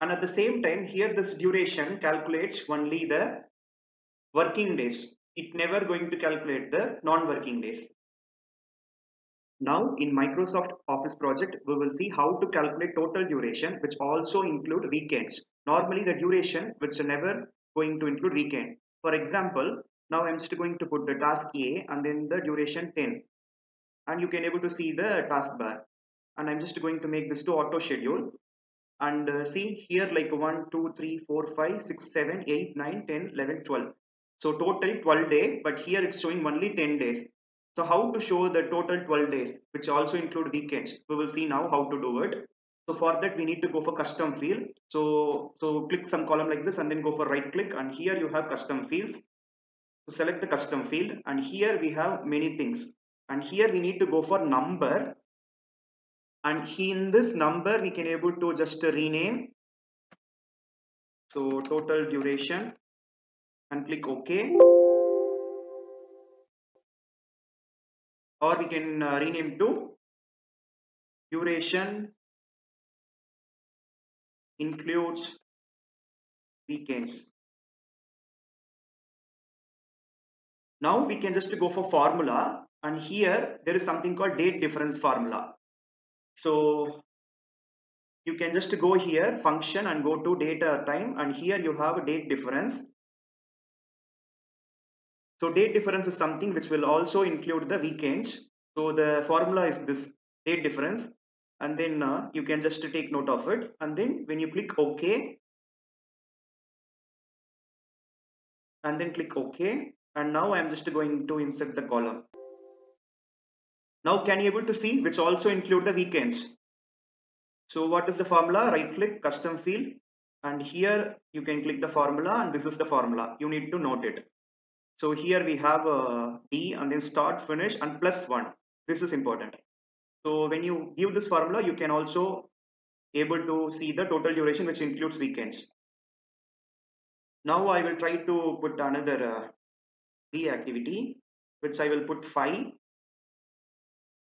and at the same time here this duration calculates only the working days. It never going to calculate the non-working days. Now in microsoft office project we will see how to calculate total duration which also include weekends. Normally the duration which never going to include weekend. For example now i'm just going to put the task a and then the duration 10 and you can able to see the taskbar. And i'm just going to make this to auto schedule and uh, see here like 1 2 3 4 5 6 7 8 9 10 11 12 so total 12 day but here it's showing only 10 days. So how to show the total 12 days which also include weekends? We will see now how to do it. So for that we need to go for custom field. So so click some column like this and then go for right click. And here you have custom fields. So select the custom field. And here we have many things. And here we need to go for number and in this number we can able to just rename. So total duration. And click ok. Or we can uh, rename to duration includes weekends. Now we can just go for formula. And here there is something called date difference formula so you can just go here function and go to data time and here you have a date difference. So date difference is something which will also include the weekends. So the formula is this date difference and then uh, you can just take note of it. And then when you click ok and then click ok. And now I am just going to insert the column now can you able to see which also include the weekends. So what is the formula? Right click custom field and here you can click the formula and this is the formula. You need to note it. So here we have a D and then start finish and plus one. This is important. So when you give this formula you can also able to see the total duration which includes weekends. Now I will try to put another uh, D activity which I will put 5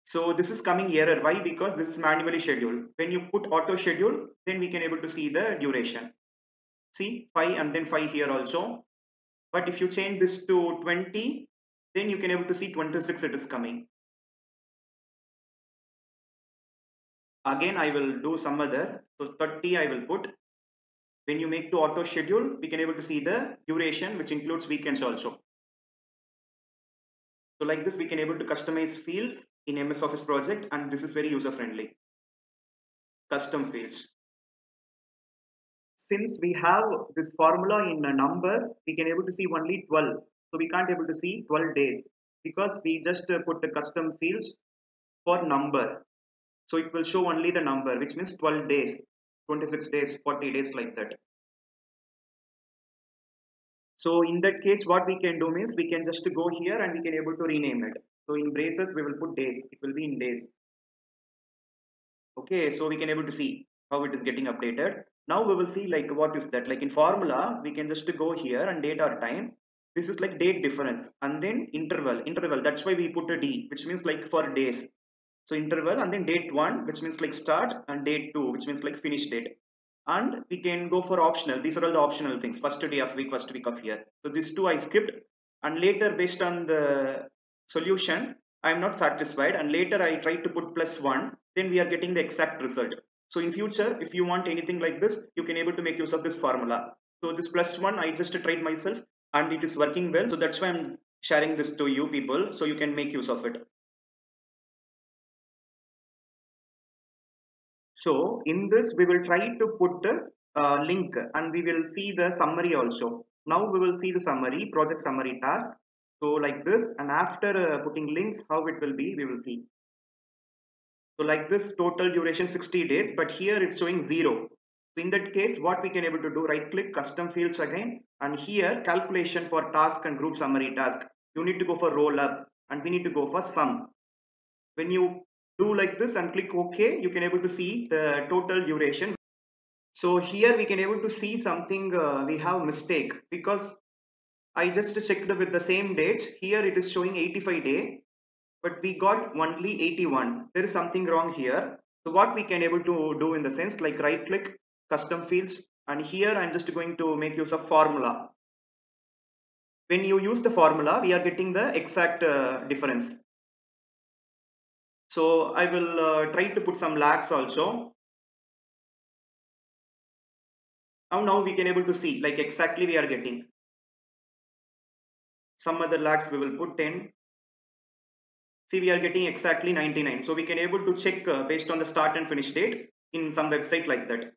so this is coming error. Why? Because this is manually scheduled. When you put auto schedule, then we can able to see the duration. See 5 and then 5 here also. But if you change this to 20, then you can able to see 26 it is coming. Again, I will do some other. So 30 I will put. When you make to auto schedule, we can able to see the duration which includes weekends also. So like this, we can able to customize fields in MS Office project and this is very user friendly. Custom fields. Since we have this formula in a number, we can able to see only 12. So we can't able to see 12 days because we just uh, put the custom fields for number. So it will show only the number which means 12 days, 26 days, 40 days like that. So in that case, what we can do means we can just go here and we can able to rename it. So in braces, we will put days. It will be in days. Okay, so we can able to see how it is getting updated. Now we will see like what is that like in formula, we can just go here and date or time. This is like date difference and then interval, interval. That's why we put a D, which means like for days. So interval and then date one, which means like start and date two, which means like finish date and we can go for optional these are all the optional things first day of week first week of year so these two i skipped and later based on the solution i am not satisfied and later i try to put plus one then we are getting the exact result so in future if you want anything like this you can able to make use of this formula so this plus one i just tried myself and it is working well so that's why i'm sharing this to you people so you can make use of it So in this, we will try to put a link and we will see the summary also. Now we will see the summary, project summary task. So like this and after uh, putting links, how it will be, we will see. So like this total duration 60 days, but here it's showing zero. So in that case, what we can able to do, right click custom fields again. And here calculation for task and group summary task. You need to go for roll up and we need to go for sum. When you do like this and click OK, you can able to see the total duration. So here we can able to see something uh, we have mistake because I just checked with the same dates. Here it is showing 85 day, but we got only 81. There is something wrong here. So what we can able to do in the sense like right click custom fields and here I'm just going to make use of formula. When you use the formula, we are getting the exact uh, difference. So I will uh, try to put some lags also. Now, now we can able to see like exactly we are getting. Some other lags we will put 10. See, we are getting exactly 99. So we can able to check uh, based on the start and finish date in some website like that.